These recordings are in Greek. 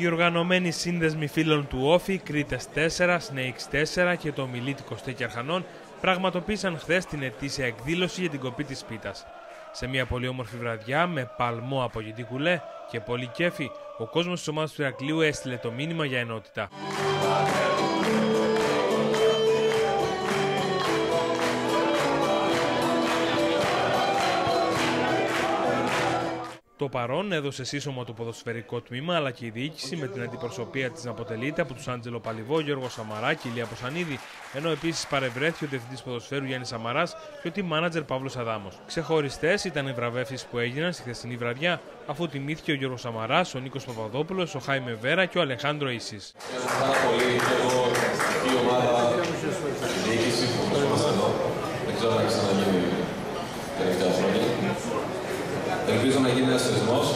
Οι οργανωμένοι σύνδεσμοι φίλων του Όφη, Κρήτες 4, Snakes 4 και το Μιλίτικο Στέκι Αρχανών πραγματοποίησαν χθες την ετήσια εκδήλωση για την κοπή της πίτας. Σε μια πολύ όμορφη βραδιά με παλμό από κουλέ και πολύ κέφι, ο κόσμος της ομάδας του Ηρακλείου έστειλε το μήνυμα για ενότητα. Το παρόν έδωσε σύσσωμο το ποδοσφαιρικό τμήμα αλλά και η διοίκηση με την αντιπροσωπεία της να αποτελείται από τους Άντζελο Παλιβό, Γιώργος Σαμαρά και Ηλία Ποσανίδη, ενώ επίσης παρευρέθηκε ο διευθυντής ποδοσφαίρου Γιάννης Σαμαράς και ο team manager Παύλος Αδάμος. Ξεχωριστές ήταν οι βραβεύσεις που έγιναν στη χθεσινή βραδιά, αφού τιμήθηκε ο Γιώργος Σαμαράς, ο Νίκος Παπαδόπουλος, ο Χάιμε Βέρα και ο Αλεχάνδρο Ισή. Πάρα πολύ και εγώ η ομάδα, η διοίκησης που βρισκόμαστε εδώ. Δεν ξέρω αν ξαναγίνει Ελπίζω να γίνει ένας θεσμός,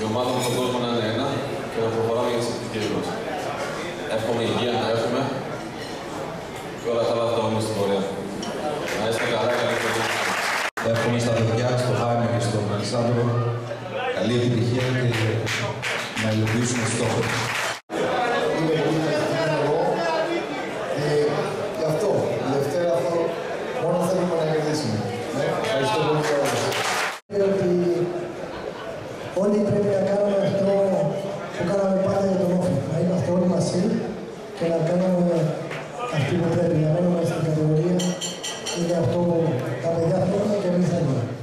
η ομάδα μας στον κόσμο να είναι ένα και να προχωράμε για τις εθνικέ μας. Εύχομαι υγεία να έχουμε και όλα καλά θα τα στην πορεία. Να είστε καλά, καλή χρονιά. Εύχομαι στα παιδιά, στο Χάιμο και στον Αλεξάνδρο καλή επιτυχία και να υλοποιήσουμε στόχο. viene acá nuestro Bucara de Padre de ahí Pastor Masil, que el arcano de Astimo Trepi, al menos en categoría, y de Astoro que me